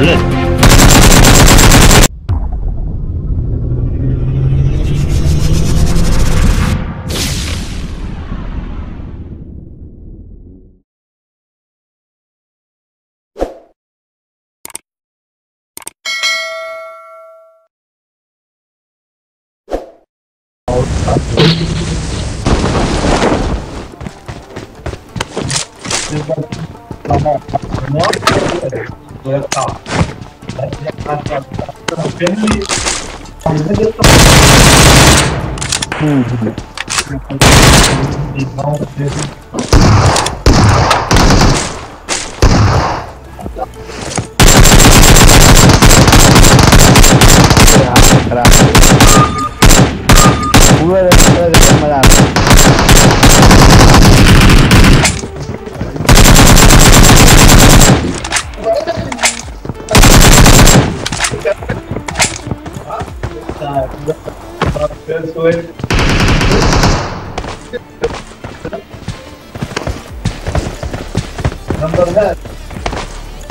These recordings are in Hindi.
olha. Thank you. Hum.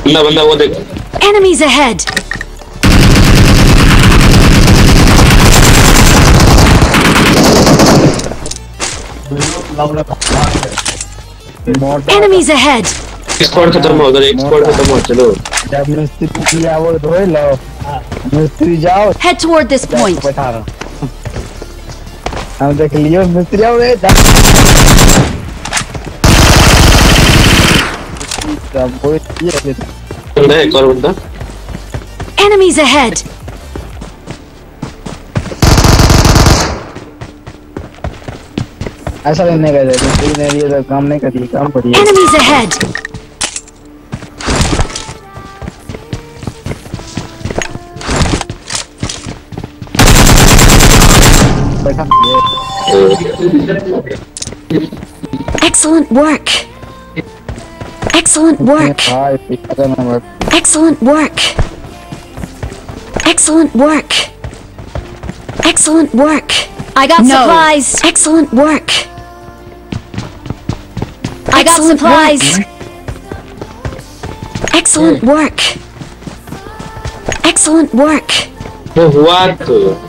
बंदा बंदा वो देख Enemies ahead! मोटा Enemies ahead! स्क्वाड खत्म हो उधर एक स्क्वाड खत्म हो चलो जब मिस्त्री किया वो धोए लो मिस्त्री जाओ Head toward this point. हम देख लियो मिस्त्री आओ रे जा ये बंदा है एक और बंदा Enemies ahead! ऐसा नहीं कर रहे मिस्त्री ने ये तो काम नहीं करी काम करी Enemies ahead! Excellent work. Excellent work. Excellent work. Excellent work. Excellent work. I got no. supplies. Excellent work. I got Excellent supplies. Work. Excellent work. Excellent work. What?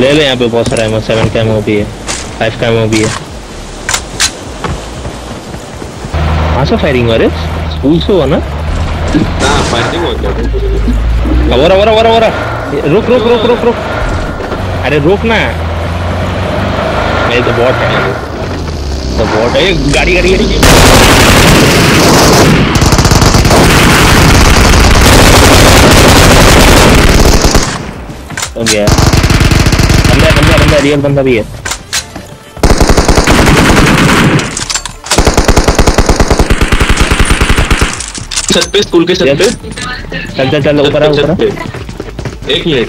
ले ले यहाँ पे बहुत सारा एमओ सेवन का एमओ भी है फाइव का एमओ भी है। कहाँ से फायरिंग हो रहे स्कूल से हुआ ना? ना हो गया। वरा वरा वरा वरा रुक रुक रुक रुक रुक। अरे रुक ना। ये तो बॉट है। तो बॉट है। ये गाड़ी गाड़ी गाड़ी। हो गया। बंदा बंदा रियल बंदा भी है छत पे स्कूल के छत पे। चल चल चल ऊपर आ ऊपर। एक मिनट।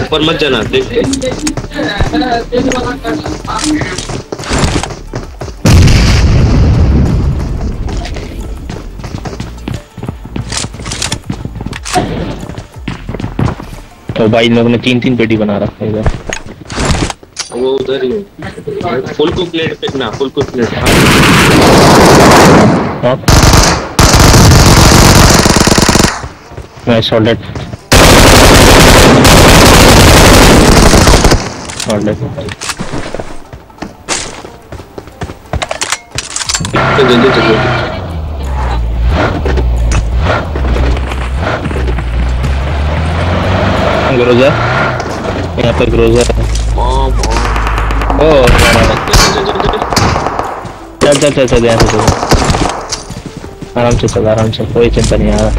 ऊपर मत जाना देख के। तो भाई इन लोगों ने तीन तीन पेटी बना रखा है इधर। वो उधर ही। फुल को प्लेट फेंकना फुल को प्लेट नाइस शॉट शॉट तो जल्दी चलो। ग्रोजर यहाँ पे ग्रोजर है। ओ चल चल चल चल यहाँ से चल। आराम से चल आराम से। कोई चिंता नहीं आ रहा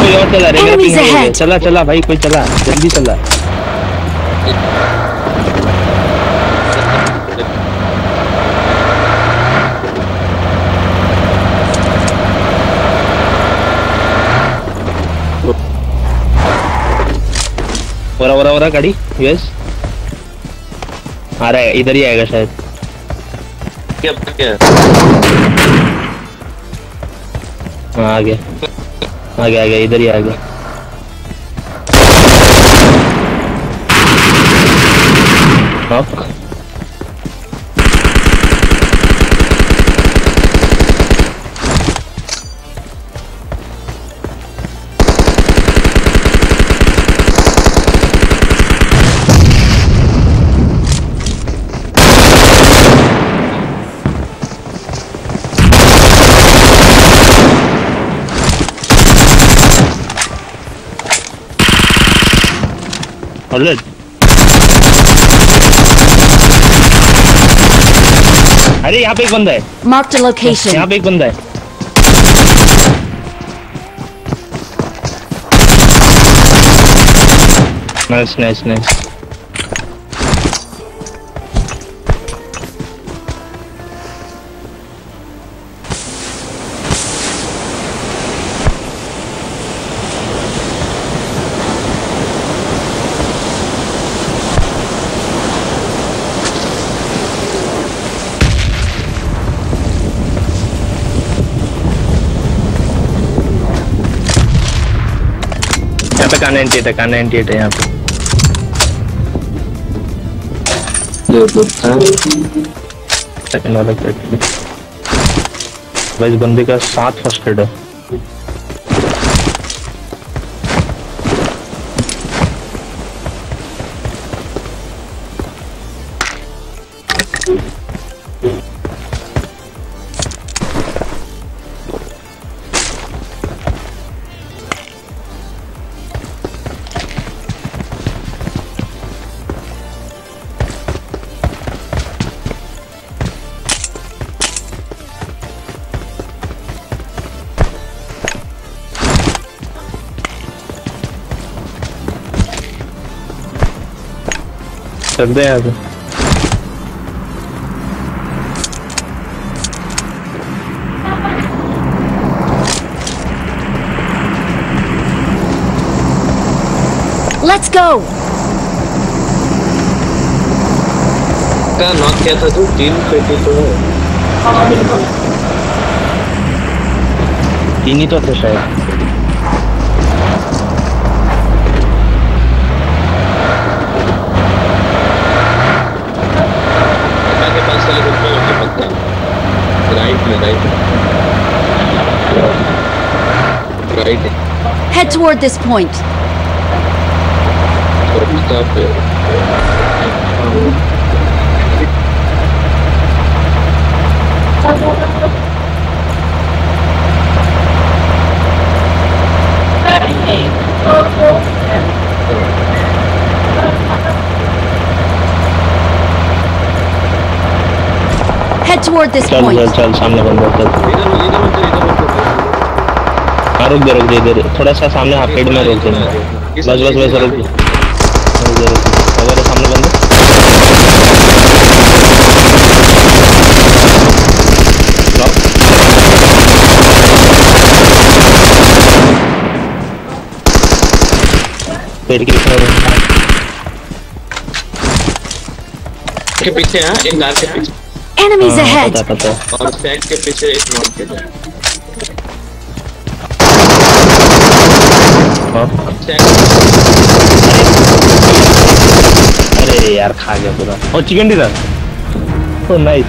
कोई और. चला चला भाई कोई चला। जल्दी चला। वरा गाड़ी? यस आ रहा है इधर ही आएगा शायद। क्या क्या? हाँ आ गया। आ गया आ गया इधर ही आ गया। नॉक ऑलरेडी अरे यहाँ पे एक बंदा है मार्क द लोकेशन यहाँ पे एक बंदा है नाइस नाइस नाइस पे का 98 है का 98 है यहाँ पे। सेकंड वाला इस बंदे का सात फ़र्स्ट एड है। Puxa, Let's go! Cara, não aquieta do foi feito Finito a fechada. right? Head toward this point. Stop it. Head toward this point. हो, हाँ रुक दे रुक दे इधर। थोड़ा सा सामने हाफ़ साइड में रोक देना बस बस बस रुक दे। रुक दे, अगर सामने बंदा. पेड़ के पीछे बंदा। के पीछे हाँ एक कार के पीछे हाँ, ahead. पता पता। और सैक के पीछे एक नॉक के। यार खा गया पूरा। और चिकन डिनर ओ नाइस